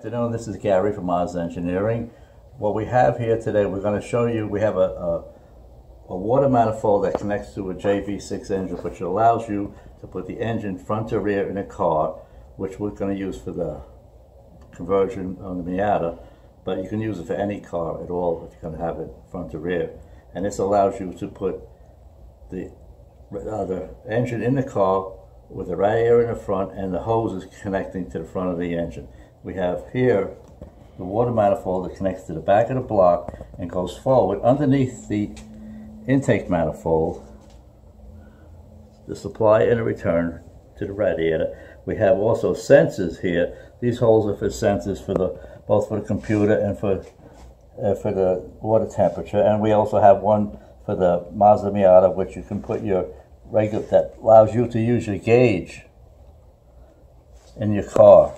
afternoon. This is Gary from Oz Engineering. What we have here today, we're going to show you, we have a, a, a water manifold that connects to a JV6 engine, which allows you to put the engine front to rear in a car, which we're going to use for the conversion on the Miata, but you can use it for any car at all if you're going to have it front to rear. And this allows you to put the, uh, the engine in the car with the radiator in the front and the hoses connecting to the front of the engine. We have here the water manifold that connects to the back of the block and goes forward underneath the intake manifold, the supply and return to the radiator. We have also sensors here. These holes are for sensors for the both for the computer and for uh, for the water temperature. And we also have one for the Mazda Miata, which you can put your regular that allows you to use your gauge in your car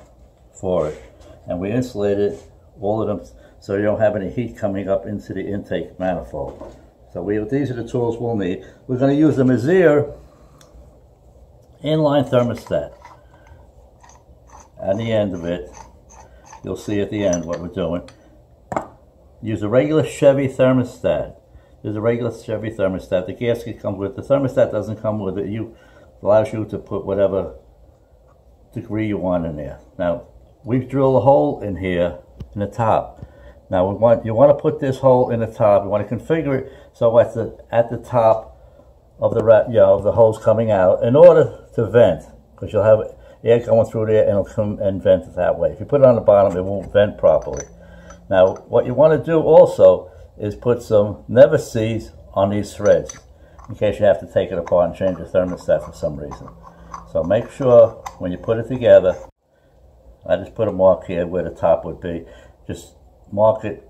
for it. And we insulated all of them so you don't have any heat coming up into the intake manifold. So we these are the tools we'll need. We're going to use the Meziere inline thermostat. At the end of it, you'll see at the end what we're doing. Use a regular Chevy thermostat. There's a regular Chevy thermostat. The gasket comes with the thermostat doesn't come with it. You allows you to put whatever degree you want in there. Now we've drilled a hole in here in the top. Now we want you want to put this hole in the top. You want to configure it so at the at the top of the you know of the hose coming out in order to vent because you'll have air going through there and it'll come and vent it that way. If you put it on the bottom, it won't vent properly. Now what you want to do also is put some Never-Seez on these threads in case you have to take it apart and change the thermostat for some reason. So make sure when you put it together, I just put a mark here where the top would be. Just mark it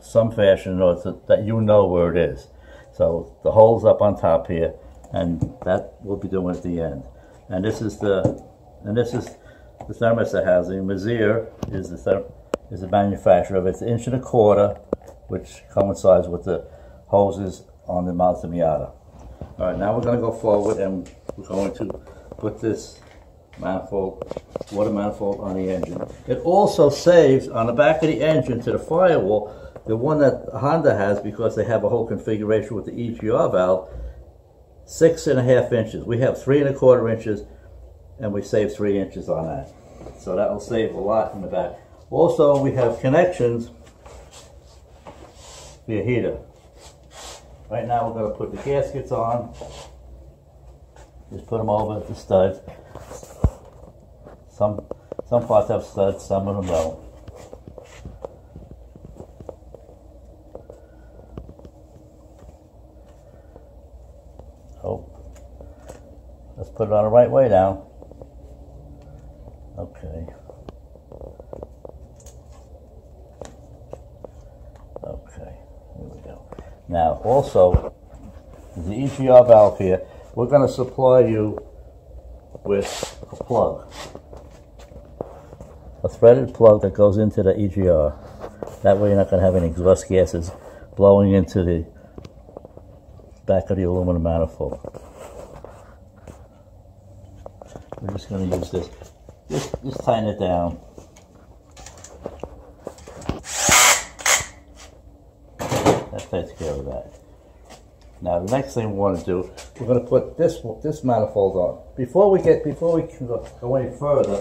some fashion in order that you know where it is. So the hole's up on top here, and that we'll be doing at the end. And this is the, and this is the thermostat housing. Meziere is the is the manufacturer of it. It's an inch and a quarter which coincides with the hoses on the Mazda Miata. All right, now we're going to go forward and we're going to put this manifold, water manifold on the engine. It also saves on the back of the engine to the firewall, the one that Honda has because they have a whole configuration with the EGR valve, six and a half inches. We have three and a quarter inches and we save three inches on that. So that will save a lot in the back. Also, we have connections via heater. Right now we're going to put the gaskets on. Just put them over the studs. Some some parts have studs, some of them don't. Oh, let's put it on the right way now. Okay. Okay, here we go. Now, also, the EGR valve here, we're going to supply you with a plug. Threaded plug that goes into the EGR. That way you're not going to have any exhaust gases blowing into the back of the aluminum manifold. We're just going to use this. Just, just tighten it down. That takes care of that. Now the next thing we want to do, we're going to put this this manifold on. Before we get before we can go, go any further,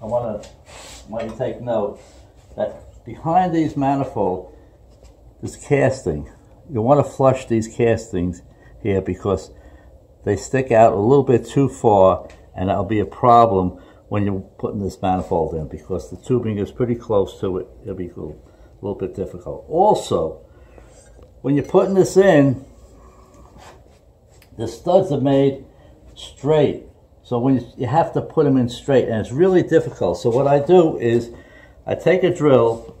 I want to want you to take note that behind these manifold is casting. You want to flush these castings here because they stick out a little bit too far and that'll be a problem when you're putting this manifold in because the tubing is pretty close to it. It'll be a little, a little bit difficult. Also, when you're putting this in, the studs are made straight. So when you, you have to put them in straight, and it's really difficult. So what I do is I take a drill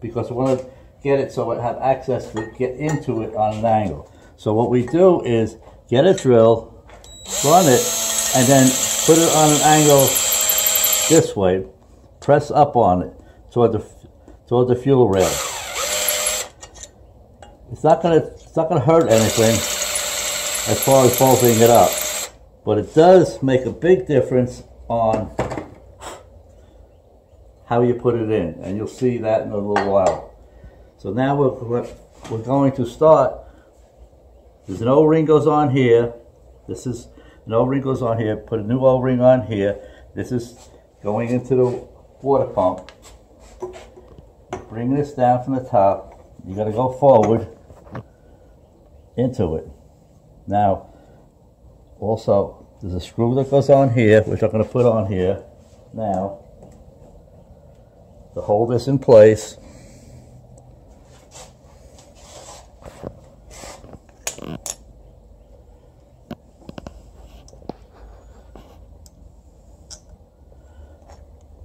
because I want to get it so I have access to get into it on an angle. So what we do is get a drill, run it, and then put it on an angle this way, press up on it toward the, toward the fuel rail. It's not gonna it's not gonna hurt anything as far as bolting it up, but it does make a big difference on how you put it in, and you'll see that in a little while. So now we're, we're going to start. There's an O-ring goes on here. This is an O-ring goes on here. Put a new O-ring on here. This is going into the water pump. Bring this down from the top. You got to go forward into it. Now, also, there's a screw that goes on here, which I'm going to put on here now to hold this in place.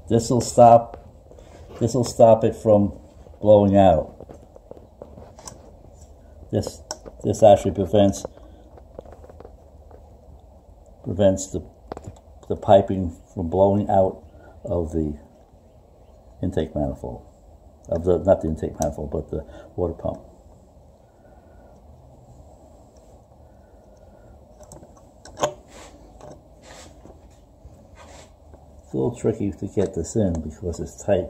This will stop this will stop it from blowing out. This this actually prevents prevents the the piping from blowing out of the intake manifold of the not the intake manifold but the water pump. It's a little tricky to get this in because it's tight.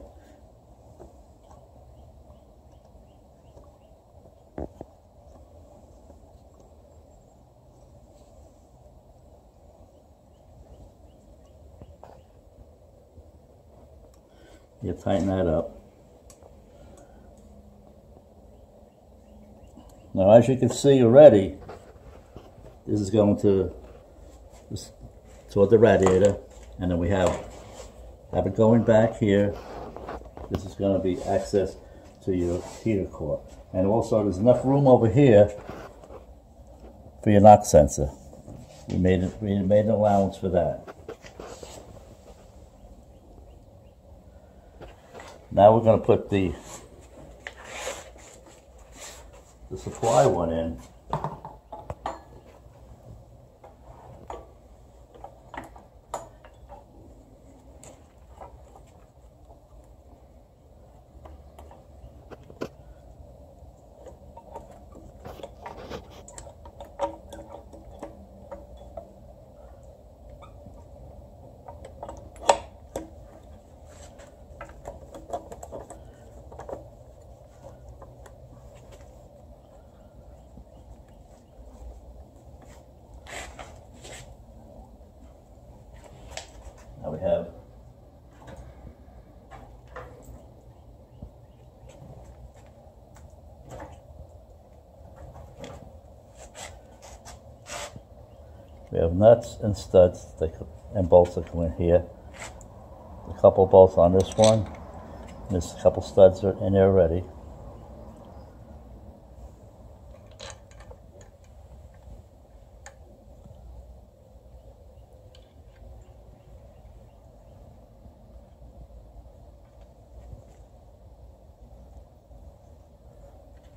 You tighten that up. Now as you can see already, this is going to toward the radiator and then we have have it going back here. This is going to be access to your heater core. And also there's enough room over here for your knock sensor. We made it, we made an allowance for that. Now we're going to put the the supply one in. Now we have we have nuts and studs and bolts that come in here. A couple bolts on this one. There's a couple studs are in there already.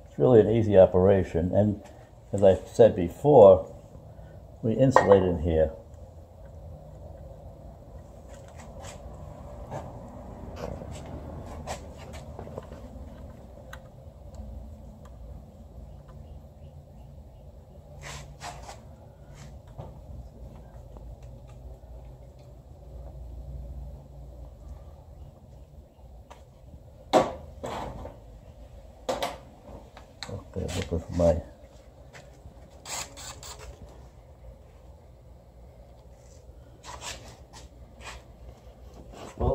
It's really an easy operation. And as I said before, we insulate in here. Okay, my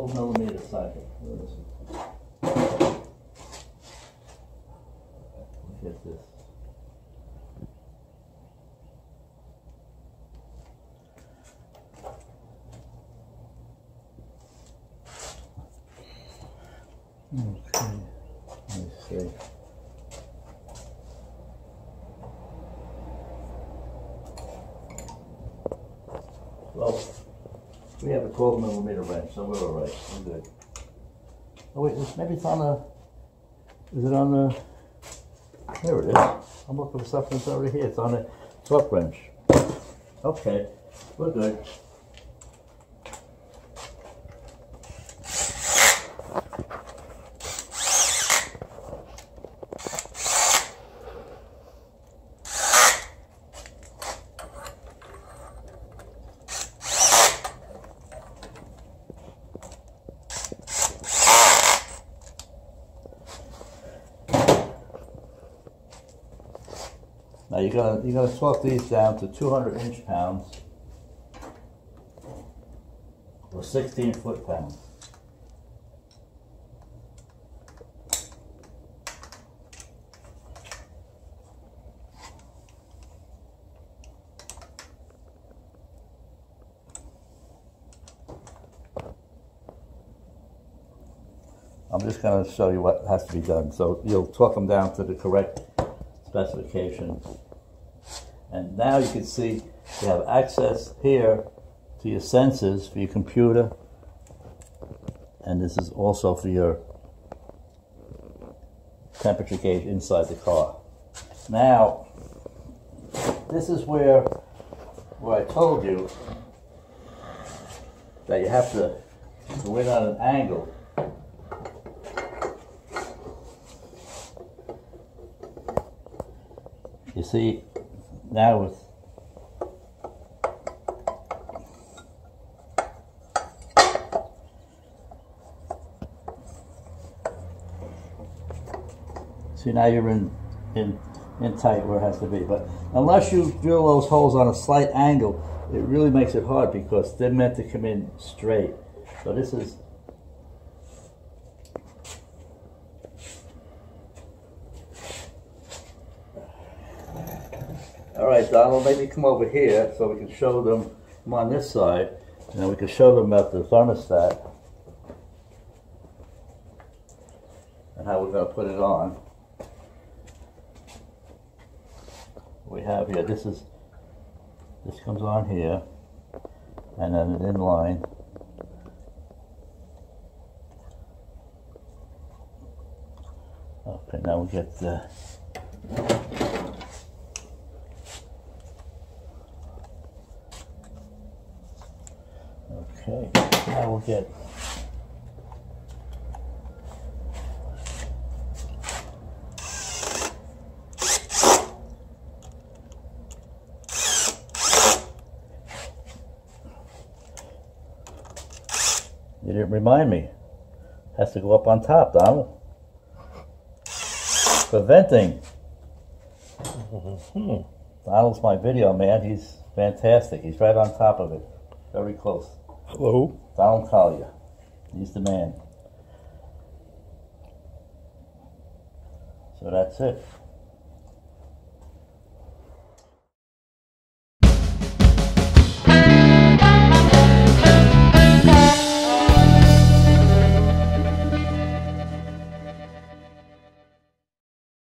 twelve millimeter socket. Where is it? This. Okay, let me see. Well, we have a 12 millimeter wrench, so we're all right. We're good. Oh wait, this, maybe it's on the. Is it on the? There it is. I'm looking for something that's already here. It's on the torque wrench. Okay, we're good. Gonna you're gonna swap these down to 200 inch pounds or 16 foot pounds. I'm just going to show you what has to be done. So you'll talk them down to the correct specification. And now you can see you have access here to your sensors for your computer. And this is also for your temperature gauge inside the car. Now, this is where, where I told you that you have to go in on an angle You see, now was See now you're in, in in tight where it has to be. But unless you drill those holes on a slight angle, it really makes it hard because they're meant to come in straight. So this is All right, Donald, maybe come over here so we can show them, come on this side, and then we can show them about the thermostat and how we're going to put it on. We have here, this is, this comes on here, and then an inline. Okay, now we get the Okay, now we'll get You didn't remind me. Has to go up on top, Donald. For venting. Donald's my video man. He's fantastic. He's right on top of it. Very close. Hello. Donald Collier. He's the man. So that's it.